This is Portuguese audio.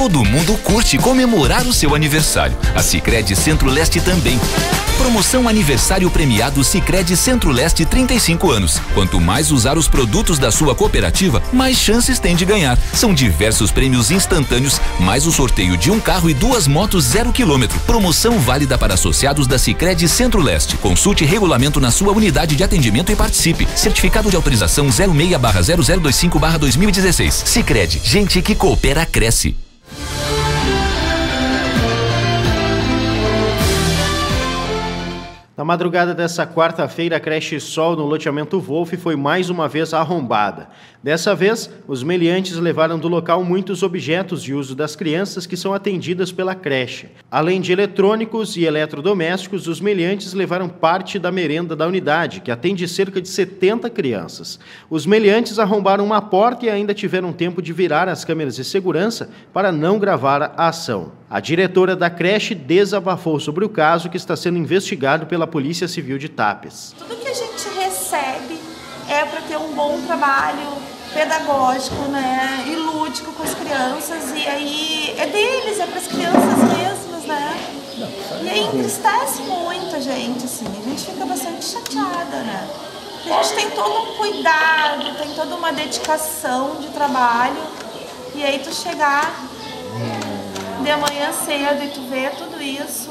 Todo mundo curte comemorar o seu aniversário. A Sicredi Centro-Leste também. Promoção Aniversário Premiado Sicredi Centro-Leste 35 anos. Quanto mais usar os produtos da sua cooperativa, mais chances tem de ganhar. São diversos prêmios instantâneos, mais o sorteio de um carro e duas motos zero quilômetro. Promoção válida para associados da Sicredi Centro-Leste. Consulte regulamento na sua unidade de atendimento e participe. Certificado de autorização 06/0025/2016. Sicredi, gente que coopera cresce. Na madrugada dessa quarta-feira, a creche Sol no loteamento Wolf foi mais uma vez arrombada. Dessa vez, os meliantes levaram do local muitos objetos de uso das crianças que são atendidas pela creche. Além de eletrônicos e eletrodomésticos, os meliantes levaram parte da merenda da unidade, que atende cerca de 70 crianças. Os meliantes arrombaram uma porta e ainda tiveram tempo de virar as câmeras de segurança para não gravar a ação. A diretora da creche desabafou sobre o caso que está sendo investigado pela Polícia Civil de Tapes. Tudo que a gente recebe é para ter um bom trabalho pedagógico, né, e lúdico com as crianças e aí é deles, é para as crianças mesmas, né? E aí entristece muito a gente, assim, a gente fica bastante chateada, né? Porque a gente tem todo um cuidado, tem toda uma dedicação de trabalho e aí tu chegar de manhã cedo e tu vê tudo isso.